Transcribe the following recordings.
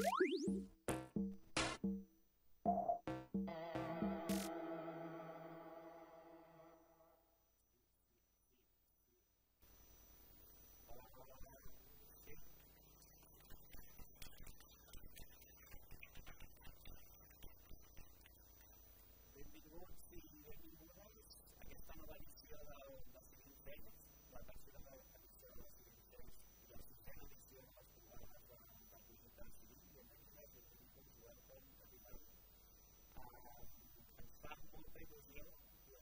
you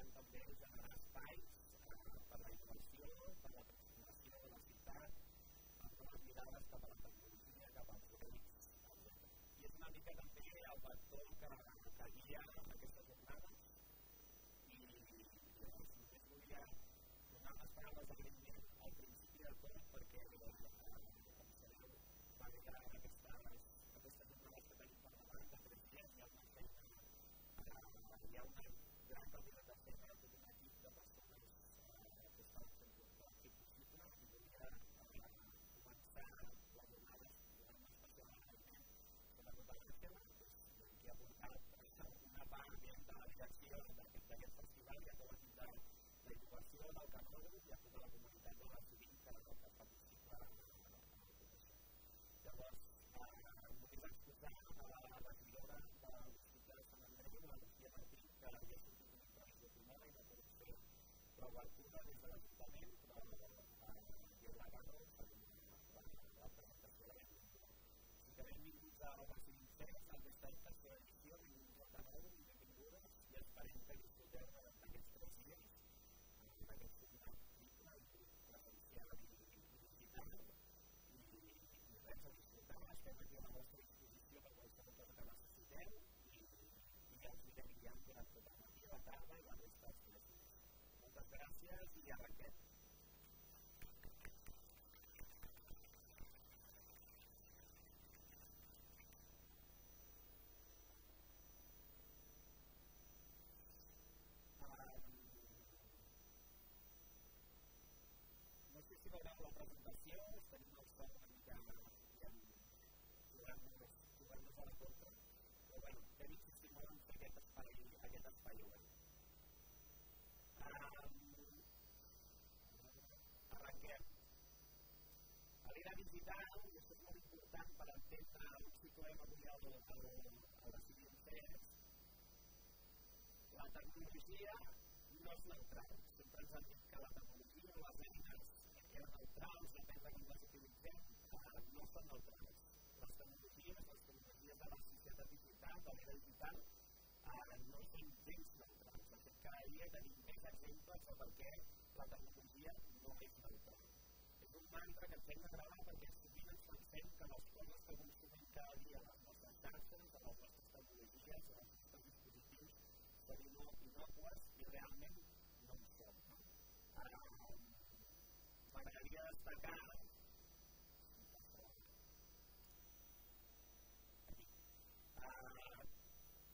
treballant també generar espais eh, per la innovació, per la transformació de la ciutat, per noves mirades cap a la tecnologia, cap als drets, etc. I és una mica també el vector que, que guia aquestes jornades. I, i llavors només volia donar unes paraules d'agraïment al principi de tot, perquè, eh, com sabeu, va haver aquestes, aquestes jornades que tenim per davant de tres dies, eh, hi ha una hi ha una gran caldria de fer per tot un equip de persones eh, que estaven fent l'equip possible i volia eh, començar la jornada donant un especial agraïment sobre tot el tema, la és qui ha portat una part de la direcció d'aquest festival i a tot l'equip la de innovació del Canòdrom i a tota la comunitat de la Civinca del que fa possible Llavors, eh, volia exposar a la regidora de l'Hospital de Sant Andreu, la Lucía Martín, que havia l'obertura des de l'Ajuntament, però hi haurà valors per la presentació de l'Ajuntament. Si que benvinguts a Obres i Inferns, en aquesta tercera edició, benvinguts a nou i benvingudes, i esperem que disfruteu d'aquests tres dies, d'aquest format triple i presencial i digital, i, i res a disfrutar, estem aquí a la vostra disposició per qualsevol cosa que necessiteu, i, i els anirem guiant durant tot el matí, la tarda i la resta dels moltes gràcies i arrenquem. No sé si veureu la presentació, tenim una mica ja jugant-nos a la contra, però bueno, hem insistit molt en fer aquest. Arrenquem. A l'era i això és molt important per entendre on situem avui el, el, el decidir la tecnologia no és neutral. Sempre ens han dit que la tecnologia les eines eren neutrals, depèn de com les utilitzem, eh, no són neutrals. Les tecnologies, les tecnologies de la societat digital, de l'era digital, eh, no són gens neutrals. Cada dia tenim més exemples de per què la tecnologia no és neutra. És un mantra que ens hem de gravar perquè sovint ens pensem que les coses que consumim cada dia a les nostres xarxes, a les nostres tecnologies, a les nostres dispositius, són inocues i realment no ho són. No? M'agradaria destacar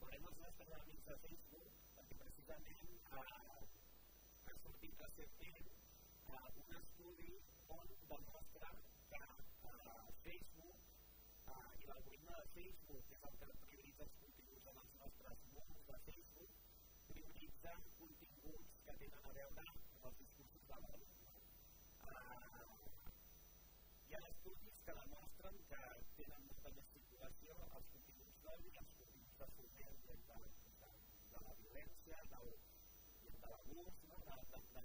volem els nostres amics de Facebook justament eh, ha sortit recentment ah, un estudi on demostra que ah, Facebook ah, eh, i l'algoritme de Facebook, que és el que prioritza els continguts en els nostres mòbils de Facebook, prioritza continguts que tenen a veure amb els discursos de l'odi. Hi ha estudis que demostren que tenen molta més circulació els continguts d'odi i els continguts de foment i violència, del, de l'abús, no? de, de, de,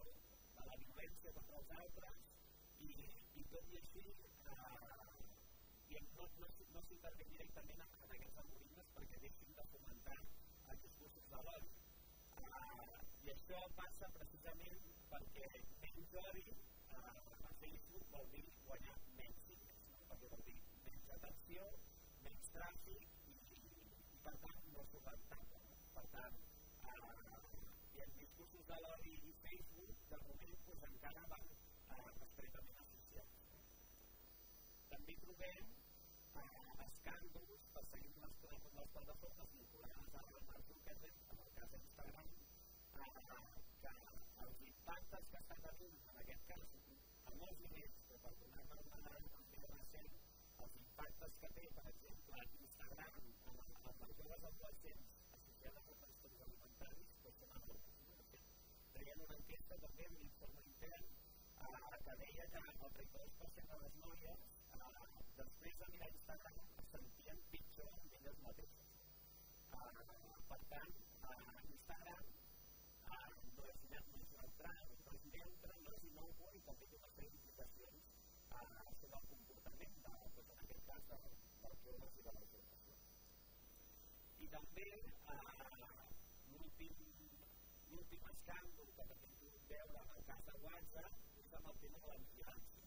de la violència contra els altres, i, i tot i així eh, i no, no, no s'intervé directament en, en aquests algoritmes perquè deixin de fomentar els discursos de l'odi. Eh, I això passa precisament perquè menys odi eh, a Facebook vol dir guanyar menys diners, no? perquè vol dir menys atenció, menys tràfic i, i, i per tant no s'ho rentable. No? Per tant, i els discursos de l'odi i Facebook de moment doncs, encara van eh, estretament associats. També trobem eh, escàndols perseguint les, les plataformes vinculades a Mark Zuckerberg, en el cas d'Instagram, eh, que els impactes que estan tenint, en aquest cas, a molts nivells, però per donar-ne una dada també recent, els impactes que té, per exemple, Instagram amb, amb les joves adolescents traient una enquesta també amb l'informe intern eh, que deia que el 32% de les noies, eh, després de mirar Instagram, es sentien pitjor amb elles mateixes. Eh, per tant, eh, Instagram eh, no és net, no és neutral, no és neutre, no és innocua i també té una sèrie d'implicacions eh, sobre el comportament de, doncs, en aquest cas de, dels joves i de la formació. I també eh, l'últim escàndol que també hem pogut veure en el cas de WhatsApp és amb el tema de la vigilància.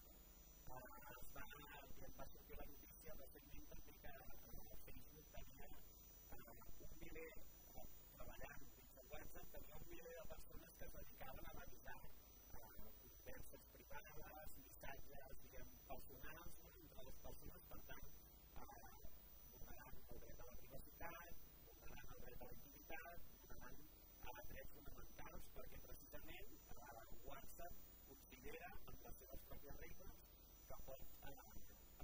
Eh, es va, va sortir la notícia recentment també que eh, Facebook tenia eh, un miler eh, treballant dins de WhatsApp, tenia un miler de persones que es dedicaven a revisar converses privades, missatges, diguem, personals no? entre les persones, per tant, eh, vulnerant el dret a la privacitat, vulnerant el dret a la intimitat, eh, drets fonamentals, perquè precisament eh, WhatsApp considera, amb les seves pròpies regles, que pot eh,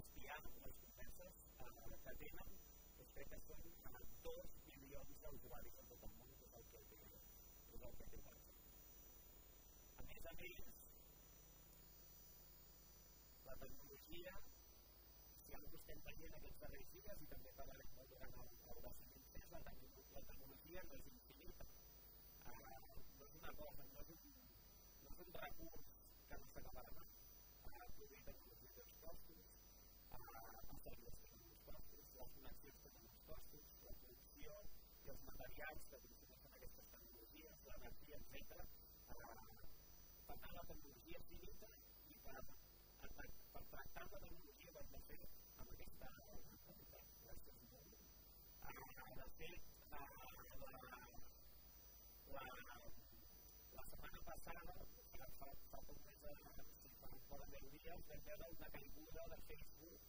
espiar les converses eh, que tenen, és crec que són eh, dos milions d'usuaris a tot el món, que és el que té, és el que té WhatsApp. A més a més, la tecnologia, si algú estem veient aquests darrers dies, i també parlarem molt durant el, el la tecnologia no és infinita. No és una cosa, no és un, no és un recurs que no s'acabarà mai. Uh, produir tecnologia té uns costos, uh, els servidors tenen uns costos, les connexions tenen uns costos, la producció i els materials que consumeixen aquestes tecnologies, l'energia, etc. Per tant, la tecnologia és finita i per per, la tecnologia ho hem de fer amb aquesta qualitat. Gràcies. Uh, de la, la, la setmana passada, fa, fa, fa poc més de, si fa fora 10 dies, vam veure una caiguda de Facebook,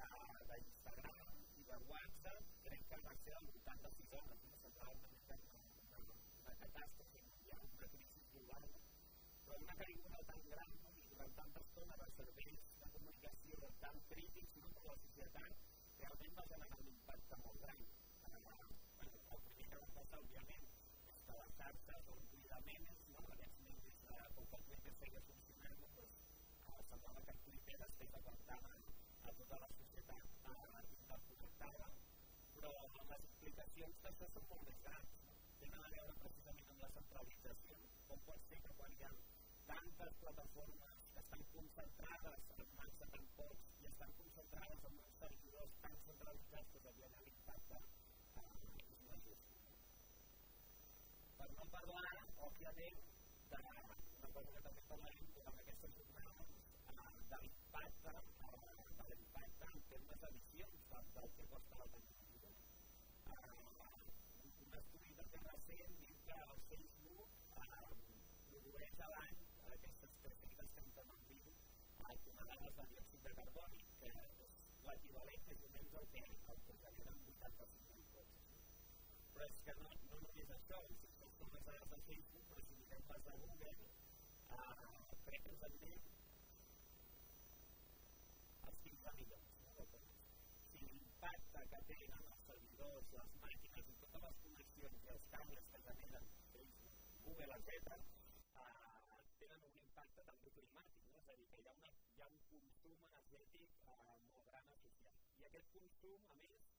uh, d'Instagram i de WhatsApp, crec que va ser al voltant de 6 hores, no semblava una mica una, una, una catàstrofe mundial, una crisi global, però una caiguda tan gran durant tanta estona de serveis de comunicació tan crítics no, per la societat, realment va generar un impacte molt gran. Eh, el primer que va passar, òbviament, és que les xarxes omplir de memes, no? aquests memes, eh, com que el Twitter seguia funcionant, doncs, eh, semblava que el Twitter estava aguantant a tota la societat eh, interconnectada, però les implicacions d'això són molt més grans. Tenen a veure precisament amb la centralització, com pot ser que quan hi ha tantes plataformes que estan concentrades en mans de tan pocs i estan concentrades en uns servidors tan centralitzats que òbviament l'impacte eh, és majúscul. Per no parlar, òbviament, d'una cosa que també parlarem durant aquestes jornades, eh, de l'impacte eh, de l'impacte en termes d'emissions del, del que costa la tecnologia. Eh, un estudi també recent diu que el Facebook eh, produeix a l'any aquestes 330.000 tonelades de diòxid de carboni, que és l'equivalent més o menys al que, el que generen 85.000 cotxes. Però és que no, no només això, si això les dades de Facebook, però si de Google, eh, crec que ens en diu els 15 milions. Si l'impacte que tenen els servidors, les màquines i totes les connexions i els cables que generen Facebook, Google, etc., tenen un impacte també climàtic, és a dir, que hi ha, una, hi ha un consum energètic eh, molt gran associat. I aquest consum, a més, eh,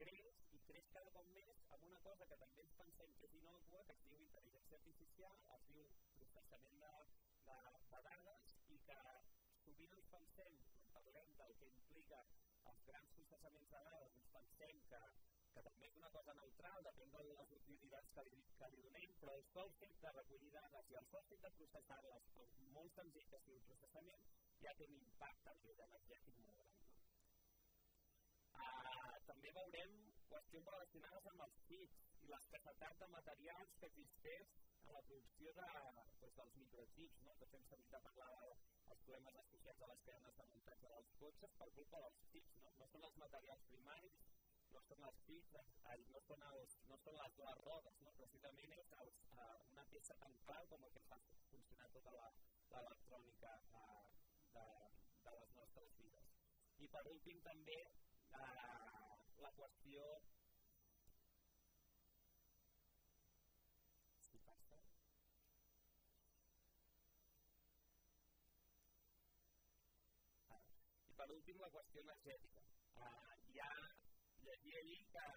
creix i creix cada cop més amb una cosa que també ens pensem que és inocua, que es diu intel·ligència artificial, es diu processament de, de, de dades i que sovint ens pensem, quan parlem del que implica els grans processaments de dades, ens pensem que que també és una cosa neutral, depèn de les utilitats que li, que li donem, però el sol fet de recollir dades i el sol fet de processar-les, per molt senzill que sigui el processament, ja té un impacte a nivell energètic molt gran. No? Uh, també veurem qüestions relacionades amb els kits i l'escassetat de materials que existeix en la producció de, doncs, dels microchips. No? Tots hem sentit a parlar dels problemes associats a les cadenes de muntatge dels cotxes per culpa dels chips. No, no són els materials primaris, no són els eh, no, són els, no són les dues rodes, no? precisament és els, uh, una peça tan clau com el que fa funcionar tota l'electrònica uh, de, de les nostres vides. I per últim també eh, la qüestió si passa ah, i per últim la qüestió energètica eh, ja llegia allí que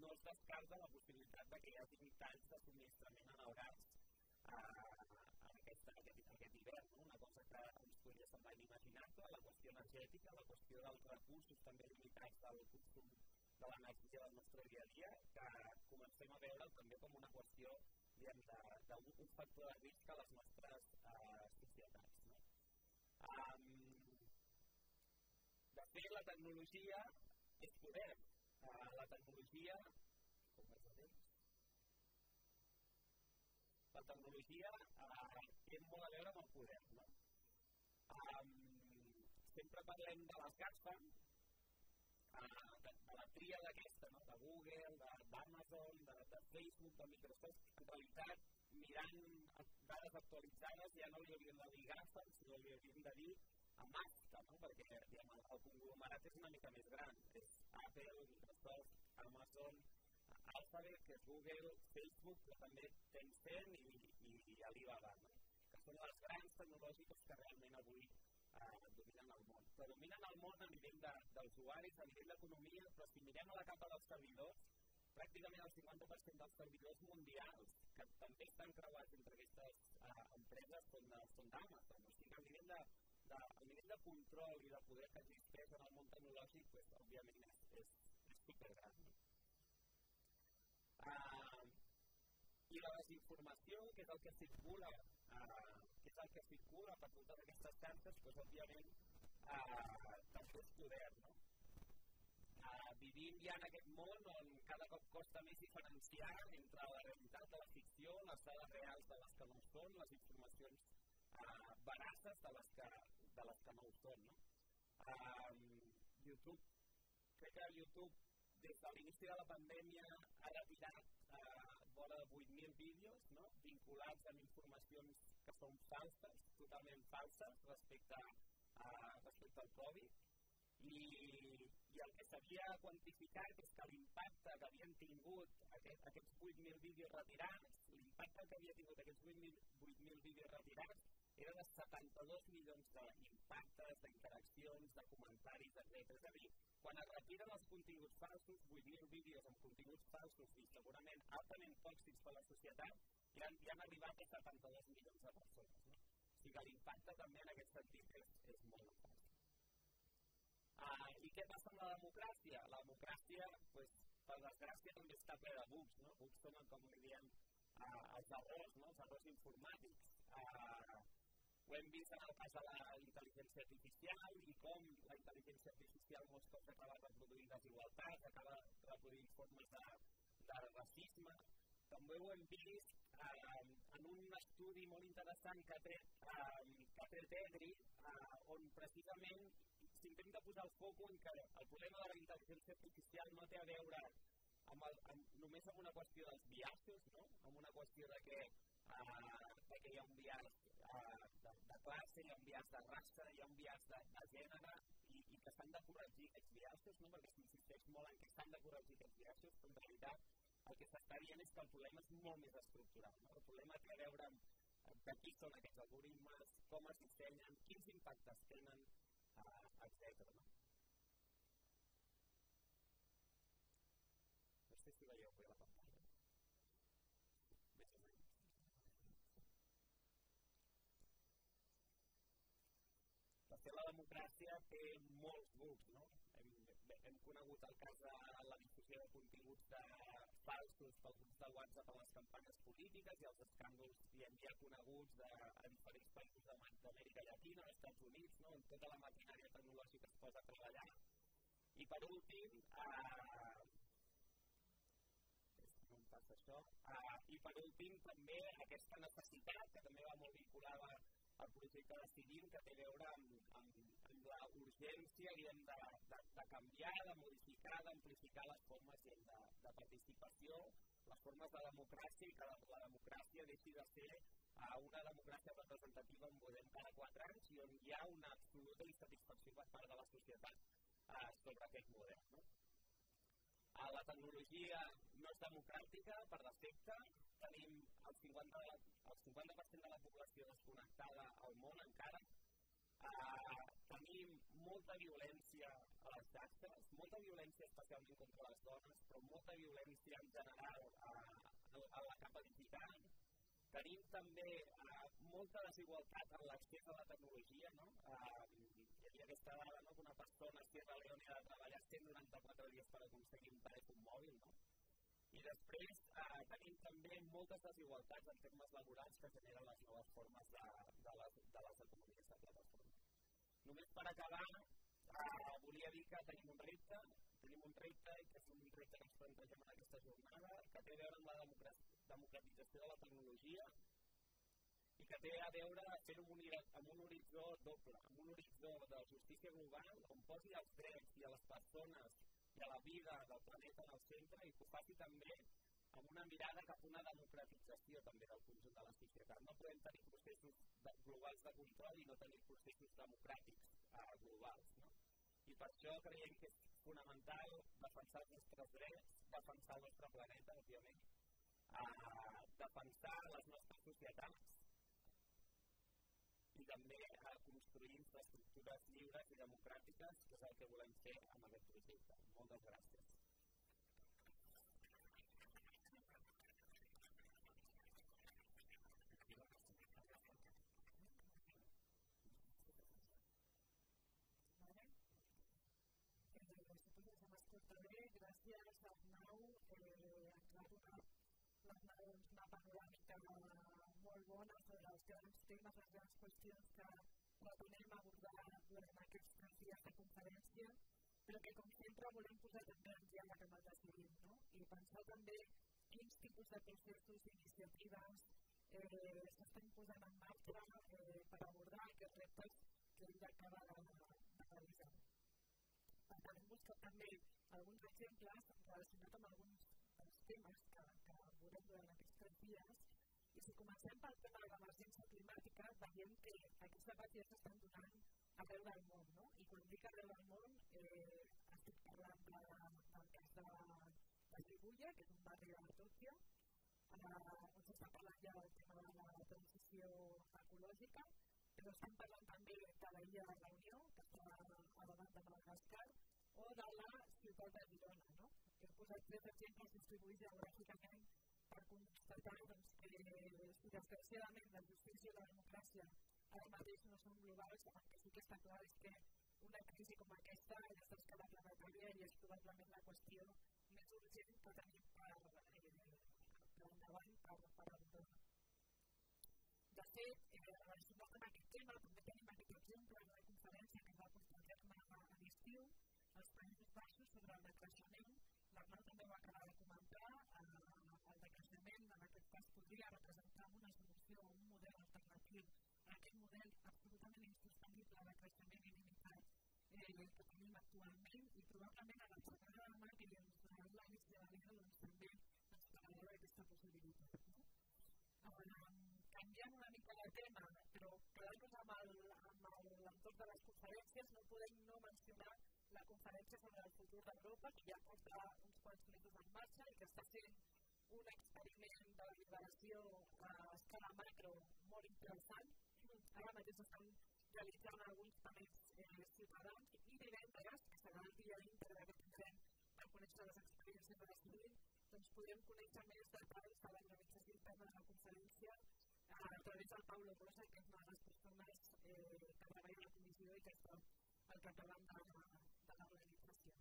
no es descarta la possibilitat de que hi hagi talls de subministrament en el gas eh, aquesta, aquest, aquest hivern, no? una cosa que ens podria semblar inimaginable, la qüestió energètica, la qüestió dels recursos també del consum de l'energia del nostre dia a dia, que comencem a veure també com una qüestió d'un factor de risc a les nostres uh, societats. No? Um, de fet, la tecnologia és poder. Uh, la tecnologia, la tecnologia eh, té molt a veure amb el poder. No? Um, sempre parlem de les GAFA, uh, de, la tria d'aquesta, no? de Google, d'Amazon, de, de, de Facebook, de Microsoft, en realitat, mirant dades actualitzades, ja no li hauríem de dir GAFA, sinó li hauríem de dir a no? perquè diguem, el, el conglomerat és una mica més gran. És Apple, Microsoft, Amazon, Alphabet, que és Google, Facebook, però també Tencent i, i, i Alibaba, no? que són les grans tecnològiques que realment avui eh, dominen el món. Però dominen el món a nivell d'usuaris, a nivell d'economia, però si mirem a la capa dels servidors, pràcticament el 50% dels servidors mundials que també estan creuats entre aquestes eh, empreses són, d'Amazon. O sigui el nivell de, de, el nivell de control i de poder que existeix en el món tecnològic, pues, òbviament, és, és, supergran. Uh, I la desinformació, que és el que circula, que és que circula per totes aquestes xarxes, doncs, òbviament, uh, també és poder, no? Uh, vivim ja en aquest món on cada cop costa més diferenciar entre la realitat de la ficció, les dades reals de les que no són, les informacions uh, veraces de les que, de les que no ho són. No? Uh, YouTube, crec que YouTube des de l'inici de la pandèmia ha retirat eh, vora de 8.000 vídeos no? vinculats amb informacions que són falses, totalment falses respecte, a, respecte al Covid i, i el que s'havia quantificat és que l'impacte que havien tingut aquest, aquests 8.000 vídeos retirats, l'impacte que havia tingut aquests 8.000 vídeos retirats era de 72 milions d'impactes, d'interaccions, de comentaris, etc. És a dir, quan es retiren els continguts falsos, 8.000 vídeos amb continguts falsos i segurament altament tòxics per a la societat, ja, ja han arribat a 72 milions de persones. No? Sigui que l'impacte també en aquest sentit és, és molt nefast. Uh, I què passa amb la democràcia? La democràcia, pues, per desgràcia, també està ple de bugs. No? Bugs són, com li diem, uh, els errors, no? els errors informàtics. Uh, ho hem vist en el cas de la intel·ligència artificial i com la intel·ligència artificial molts cops acaba reproduint desigualtats, acaba reproduint formes de, de racisme. També ho hem vist eh, en un estudi molt interessant que ha tret, EDRI, eh, on precisament s'intenta posar el foc en que el problema de la intel·ligència artificial no té a veure amb, el, amb només amb una qüestió dels biaixos, no? amb una qüestió de que, eh, de que hi ha un biaix eh, de, de classe, hi ha un biaix de raça, hi ha un biaix de, de gènere i, i que s'han de corregir aquests biaixos, no? perquè s'insisteix molt en que s'han de corregir aquests biaixos, però en realitat el que s'està dient és que el problema és molt més estructural. No? El problema té a veure amb de qui són aquests algoritmes, com es dissenyen, quins impactes tenen, eh, etc. No? no sé si veieu bé la pantalla. Més o menys. la democràcia té molts bucs, no? Hem, hem conegut el cas de la difusió de continguts de falsos pels grups de WhatsApp a les campanyes polítiques i els escàndols diem ja coneguts de, a diferents països d'Amèrica Llatina, als Estats Units, no? on tota la maquinària tecnològica es posa a treballar. I per últim, eh, no passa això, eh, i per últim també aquesta necessitat, que també va molt vinculada al projecte de Seguim, que té a veure urgència de, de, de canviar, de modificar, d'amplificar les formes de, de participació, les formes de democràcia i que la, la democràcia deixi de ser uh, una democràcia representativa on votem cada quatre anys i on hi ha una absoluta insatisfacció per part de la societat uh, sobre aquest model. No? Uh, la tecnologia no és democràtica per defecte, tenim el 50%, de la, el 50 de la població desconnectada al món encara, uh, tenim molta violència a les xarxes, molta violència especialment contra les dones, però molta violència en general a, a, a la capa digital, tenim també eh, molta desigualtat en l'accés a la tecnologia. No? Eh, hi havia aquesta dada no? que una persona a Sierra Leone ha de treballar 194 dies per aconseguir un telèfon mòbil. No? I després eh, tenim també moltes desigualtats en termes laborals que generen les noves formes de, de, les, de les economies de plataforma. Només per acabar, eh, volia dir que tenim un repte, tenim un repte que és un repte que ens plantegem en aquesta jornada, que té a veure amb la democratització de la tecnologia i que té a veure fer un, amb un horitzó doble, amb un horitzó de justícia global on posi els drets i a les persones i a la vida del planeta en el centre i que ho faci també amb una mirada cap a una democratització també del conjunt de la societat. No podem tenir processos de, globals de control i no tenir processos democràtics uh, globals. No? I per això creiem que és fonamental defensar els nostres drets, defensar el nostre planeta, òbviament, uh, defensar les nostres societats i també uh, construir infraestructures lliures i democràtiques, que és el que volem fer amb aquest projecte. Moltes gràcies. també gràcies a Arnau eh, ens va donar una panoràmica molt bona sobre els grans temes, les grans qüestions que pretenem abordar durant aquests tres dies de conferència, però que com sempre volem posar també en diàleg amb el decidim, no? i pensar també quins tipus de processos i iniciatives eh, s'estan posant en marxa eh, per abordar aquests reptes que hem d'acabar de, de realitzar. Per tant, hem buscat també alguns exemples relacionats amb alguns dels temes que, que veurem durant aquests tres dies. I si comencem pel tema de l'emergència climàtica, veiem que aquests debats ja s'estan donant arreu del món. No? I quan dic arreu del món, eh, estic parlant de, del cas de, de Shibuya, que és un barri de Tòquio, eh, on s'està parlant ja del tema de la transició ecològica, però estem parlant també de la illa de Reunió, que està a davant de Madagascar, o de la ciutat de Girona. No? He posat tres exemples distribuïts geogràficament per doncs, que si desgraciadament la justícia i la democràcia ara mateix no són globals, el que sí que està clar és que una crisi com aquesta és d'escala planetària i és probablement la qüestió més urgent que tenim per, eh, per endavant, per, per abordar. De fet, eh, relacionat amb aquest tema, també tenim aquest exemple d'una conferència que es va portar a terme a l'estiu als Països Baixos sobre el decreixement. L'Arnau també ho acaba de comentar. Eh, el decreixement, aquest cas, podria representar una solució o un model alternatiu a aquest model absolutament insostenible de creixement il·limitat eh, que tenim actualment i probablement a la segona mà que ens donarà l'Àlex de Valera doncs, també ens parlarà d'aquesta possibilitat. No? canviant una mica de tema, però quedant-nos amb l'entorn de les conferències, no podem no mencionar la conferència sobre el futur d'Europa, que ja porta uns quants mesos en marxa i que està sent un experiment de liberació a escala macro molt interessant. Ara mateix estan realitzant alguns panels eh, ciutadans i divendres, que serà el dia íntegre que tindrem per conèixer les experiències de la civil, doncs podrem conèixer més detalls de l'organització interna de la conferència a través del Paulo Rosa, que és una de les persones eh, que treballa a la comissió i que està al capdavant de, de l'organització.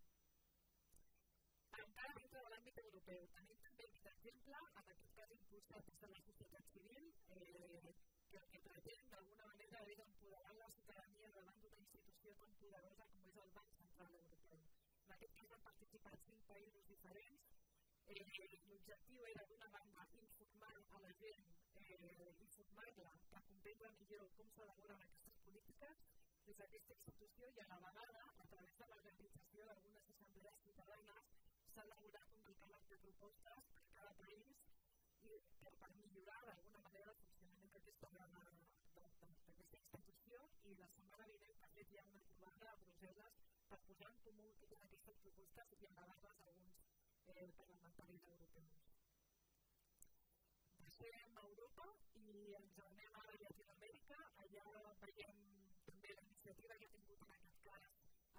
Encara dintre de l'àmbit europeu, tenim també aquest exemple, en aquest cas impulsat des de la societat civil, eh, que el que pretén d'alguna manera és empoderar la ciutadania davant d'una institució tan poderosa com és el Banc Central Europeu. La L'objectiu era d'una banda informar a la gent, eh, informar-la per comprendre millor com s'elaboren aquestes polítiques des d'aquesta institució i a la vegada, a través de l'organització d'algunes assemblees ciutadanes, s'ha elaborat un catàleg de propostes per cada país i per, per millorar d'alguna manera el funcionament d'aquesta institució i la setmana vinent també hi ha una trobada a Brussel·les per posar en comú totes aquestes propostes i a eh, parlamentaris europeus. A Europa i ens anem a Llatinoamèrica. Allà veiem també la iniciativa que ha tingut en aquest cas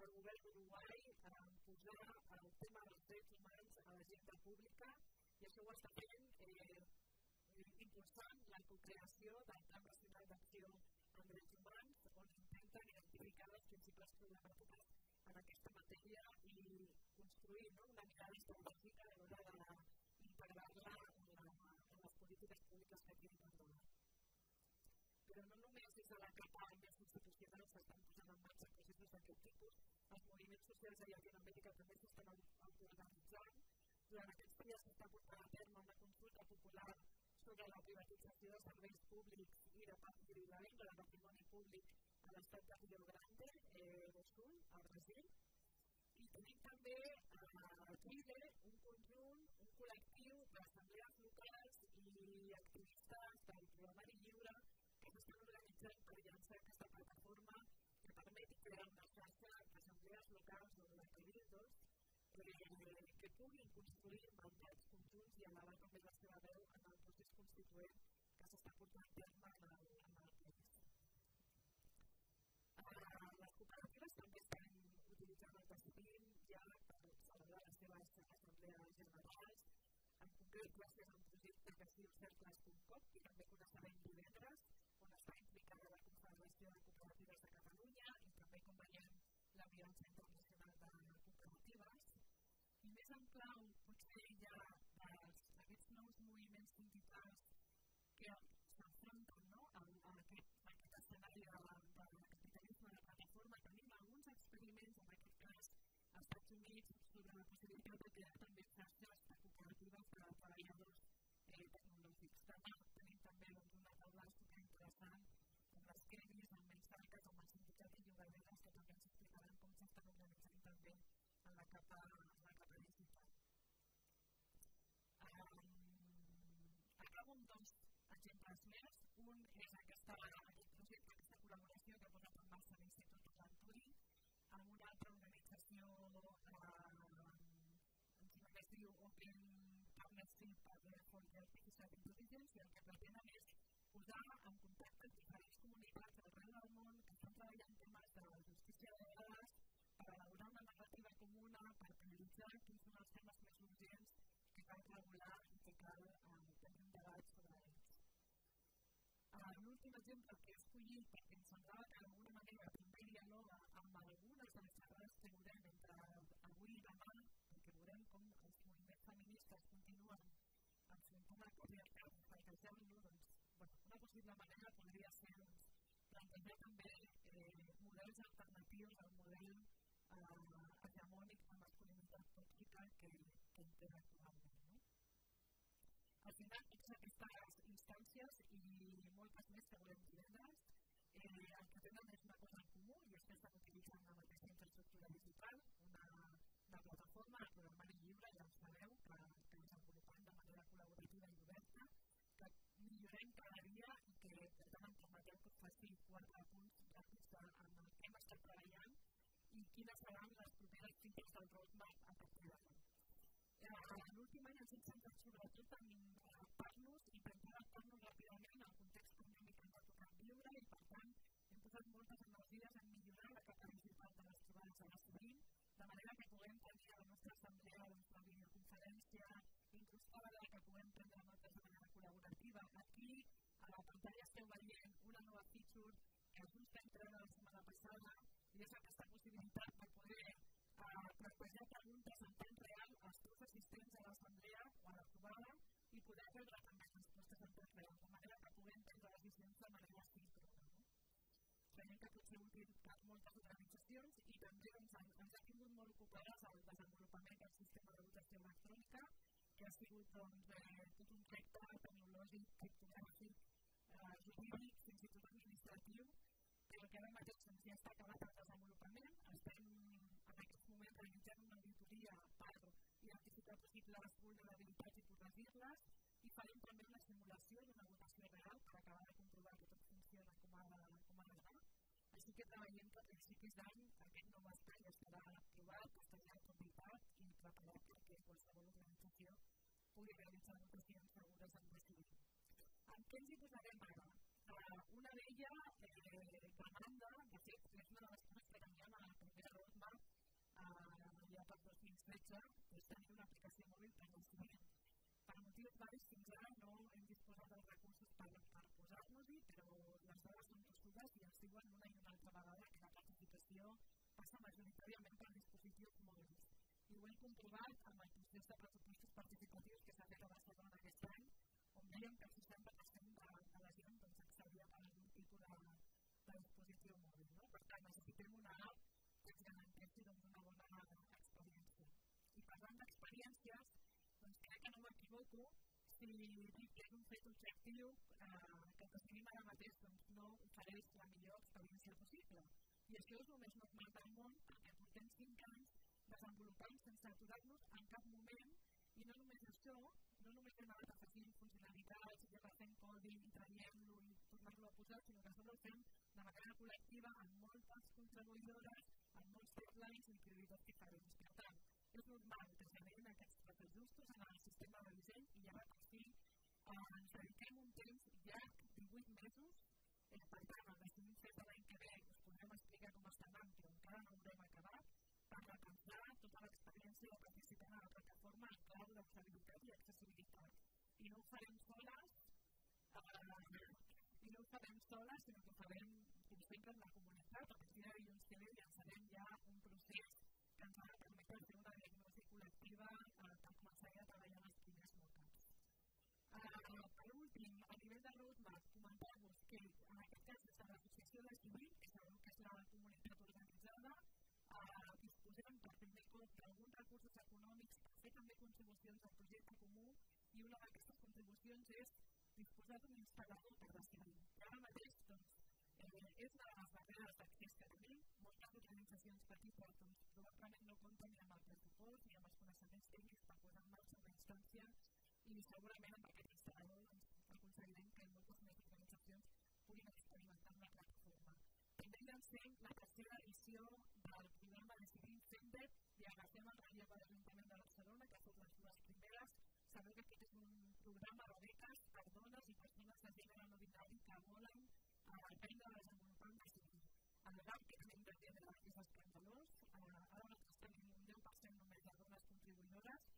el govern d'Uruguai en posar el tema dels drets humans a l'agenda pública i això ho està fent eh, impulsant la co-creació del Plan Nacional d'Acció en Drets Humans, on intenten identificar les principals problemàtiques en aquesta matèria i construir no, una mirada estratègica a l'hora d'integrar-la en, en les polítiques públiques que tienen endavant. Però no només des de la capa més institucional s'estan posant en marxa processos d'aquest tipus, els moviments socials de Llatinoamèrica també s'estan autoorganitzant. Durant aquests dies s'està portant a terme una consulta popular sobre la privatització de serveis públics i de, de venda de patrimoni públic a l'estat de Rio Grande eh, do Sul, al Brasil. I tenim també a Chile un conjunt, un col·lectiu d'assemblees locals i activistes del programari lliure que s'estan organitzant per llançar aquesta plataforma que permeti crear una xarxa d'assemblees locals o de cabildos eh, que puguin construir mandats conjunts i elevar també la seva veu en el procés constituent que s'està portant a terme en el, en el país. Uh, les cooperatives també estan utilitzant el Decidim ja per celebrar les seves assemblees generals, en concret gràcies a un projecte que es diu Cercles.com, que també coneixerem divendres, on està implicada la Confederació de Cooperatives de Catalunya i també, com veiem, la Aliança Internacional. I Un és aquesta, aquest projecte, aquesta col·laboració que ha posat en marxa l'Institut Venturi amb una altra organització eh, que es diu Open Partnership for the Artificial Intelligence i el que pretenen és posar en contacte Exemple que he escollit perquè em semblava que d'alguna manera també dialoga amb algunes de les xerrades que veurem entre avui i demà, perquè veurem com els moviments feministes continuen enfrontant el patriarcat i flanquejant-lo, doncs, bueno, una possible manera podria ser doncs, plantejar també eh, models alternatius al model eh, hegemònic de masculinitat tòxica que, que impera actualment. No? Al final, totes eh, el que tenen és una cosa en comú i és que estan utilitzant la mateixa infraestructura digital, una, una plataforma de programari lliure, ja ho sabeu, que, que desenvolupem de manera col·laborativa i oberta, que millorem cada dia i que, per tant, em permeteu que us faci quatre punts ràpids en el que hem estat treballant i quines seran les properes fites del roadmap a partir d'ara. Eh, L'últim any ens hem centrat sobretot en adaptar-nos i intentar adaptar-nos ràpidament al context pandèmic que ens ha tocat viure i, per tant, hem posat moltes energies en millorar la capacitat de les trobades a la Sorin, de manera que puguem tenir a la nostra assemblea la nostra videoconferència, inclús cada que puguem prendre notes de manera col·laborativa. Aquí, a la pantalla esteu veient una feature que just vam treure la setmana passada i és aquesta possibilitat de poder a plantejar preguntes en temps real als teus assistents a l'assemblea o a la trobada i poder rebre també respostes en temps real, de manera que puguem prendre decisions de manera síncrona. No? Creiem que pot ser útil per moltes organitzacions i també doncs, ens ha tingut molt ocupades el desenvolupament del sistema de votació electrònica que ha sigut doncs, eh, tot un repte tecnològic, criptogràfic, però que ara mateix doncs, ja està acabat el desenvolupament. Estem en aquest moment realitzant una auditoria per identificar possibles vulnerabilitats i corregir-les i farem també una simulació d'una votació real per acabar de comprovar que tot funciona com ha d'anar així que treballem que a principis d'any aquest nou espai estarà aprovat, estarà autoritat i preparat perquè qualsevol organització pugui realitzar votacions segures en decidir. En què ens hi posarem ara? Una d'ella eh, demanda, de fet, és una de les coses que teníem a la primera roadmap uh, ja per 2016, és tenir una aplicació mòbil per decidir per motius varis fins ara no? Hem disposat dels recursos per, per posar-nos-hi, però les dades són tossudes i ens diuen una i una altra vegada que la participació passa majoritàriament per dispositius mòbils. I ho hem comprovat amb el procés de pressupostos participatius que s'ha fet a Barcelona aquest any, on dèiem que el 60% de, de la gent doncs, accedia per algun tipus de, de dispositiu mòbil. No? Per tant, necessitem una app que ens garanteixi doncs, una bona experiència. I parlant d'experiències, doncs crec que no m'equivoco si és un fet objectiu eh, que tenim ara mateix doncs, no ofereix la millor experiència possible. I això és el més normal del món perquè portem 5 anys desenvolupant sense aturar-nos en cap moment i no només això, no només hem anat afegint funcionalitats i repassem codi i traiem-lo i tornar-lo a posar, sinó que això ho fem de manera col·lectiva amb moltes contribuïdores, amb molts deadlines i prioritats diferents. Per tant, és normal que generin aquests reajustos en el sistema de disseny i ja per si eh, ens dediquem un temps llarg, 18 mesos, eh, per tant, el decidim fer de l'any que ve us podrem explicar com està anant, però encara no haurem acabat, per repensar tota l'experiència de participar en la plataforma en clau d'usabilitat i accessibilitat. I no ho farem soles, eh, i no ho farem soles, sinó que ho farem, com sempre, amb la comunitat. A partir de dilluns que ve llançarem ja un procés que ens ha de permetre fer una diagnosi col·lectiva eh, per començar a treballar en els primers mockups. Uh, per últim, a nivell de roadmap, comentar-vos que en aquest cas des de l'associació de civil, que sabeu que és la comunitat organitzada, uh, disposem per primer cop d'alguns recursos econòmics per fer també contribucions al projecte comú i una d'aquestes contribucions és disposar d'un instal·lador per decidir. I ara mateix, doncs, eh, és una de les barreres d'accés que tenim. Moltes organitzacions petites doncs, probablement no compten ni amb el pressupost ni amb els coneixements tècnics per posar en marxa una instància i segurament amb aquest instal·lador doncs, aconseguirem que moltes més organitzacions puguin experimentar una plataforma. També llancem la tercera edició del programa Decidim Fender i agafem el relleu de l'Ajuntament de Barcelona, que ha fet les dues primeres. Sabeu que aquest és un programa de beques per dones i persones de gènere no binari que volen aprendre a desenvolupar un decidir. A l'edat que tenim de gènere és escandalós, eh, ara nosaltres tenim un 10% només de dones contribuïdores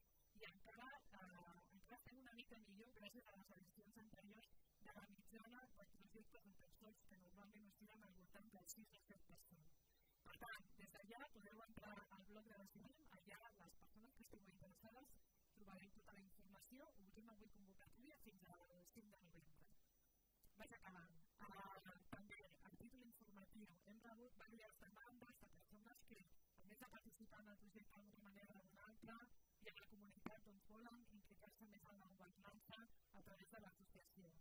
i encara, eh, encara estem una mica millor gràcies a les edicions anteriors de la mitjana dels projectes de persones que normalment oscil·len al voltant del 6 o 7%. Per tant, des d'allà podeu entrar al blog de Decidim, allà les persones que estigueu interessades trobareu tota la informació, obrim avui convocatòria fins al 5 de novembre vaig acabant. Uh, també, a títol informatiu, hem rebut diverses demandes de persones que, a més de participar en el projecte d'una manera o d'una altra, i en la comunitat doncs, volen implicar-se més en la governança a través de l'associació.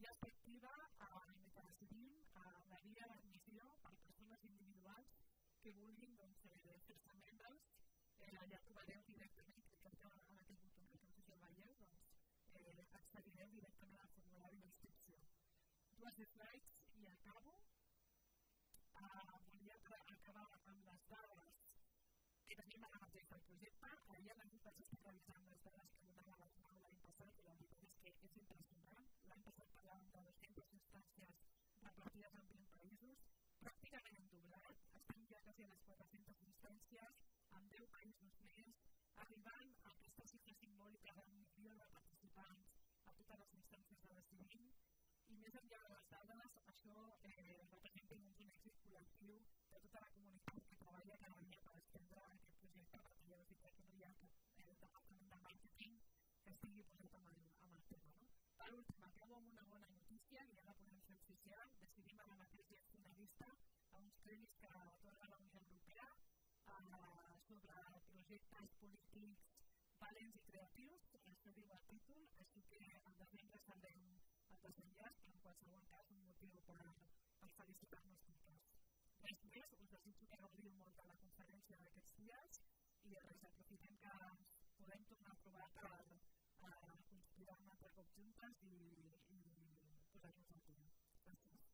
Hi ha activa a la que decidim a la via d'admissió per persones individuals que vulguin doncs, eh, fer-se membres. Eh, allà trobareu directament, clicant en aquest botó que no sé si el veieu, doncs, eh, accedireu directament al formulari d'inscripció dues slides i acabo. Uh, volia acabar amb les dades que tenim ara mateix del projecte. Ahir a la nit vaig estar revisant les dades que donava la CNAU l'any passat i la veritat és que és impressionant. L'any passat parlàvem de 200 instàncies repartides en 20 països, pràcticament hem doblat, estem ja quasi a les 400 instàncies, amb 10 països més, arribant a aquesta xifra simbòlica d'un milió de participants a totes les instàncies de decidim i més enllà de les dades, això eh, representa un èxit col·lectiu de tota la comunitat que treballa cada dia per estendre aquest projecte perquè jo sí que no hi ha cap eh, departament de màrqueting que estigui posat amb el, amb el tema. No? Per últim, acabo amb una bona notícia, i ja la podem fer oficial, decidim ara mateix ja finalista a uns premis que atorga la Unió Europea eh, sobre projectes polítics valents i creatius, que diu el títol, així que el desembre estarem al desenllaç, però en qualsevol cas un motiu per, per felicitar-nos tots. Res més, us desitjo que gaudiu molt de la conferència d'aquests dies i res, aprofitem que ens podem tornar a trobar per a conspirar un altre cop juntes i, i posar-nos al dia. Gràcies.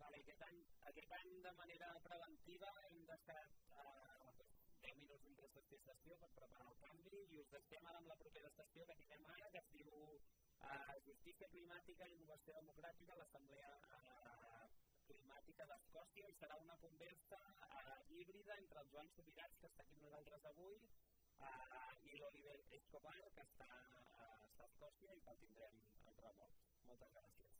Vale, aquest, any, aquest any de manera preventiva hem deixat eh, 10 minuts entre sessió i sessió per preparar el canvi i us deixem ara amb la propera sessió que tindrem ara que es diu eh, Justícia Climàtica i Innovació Democràtica a l'Assemblea eh, Climàtica d'Escòcia i serà una conversa eh, híbrida entre el Joan Subirats que està aquí amb nosaltres avui eh, i l'Oliver Escobar que està, eh, està a Escòcia i que el tindrem al remot. Moltes gràcies.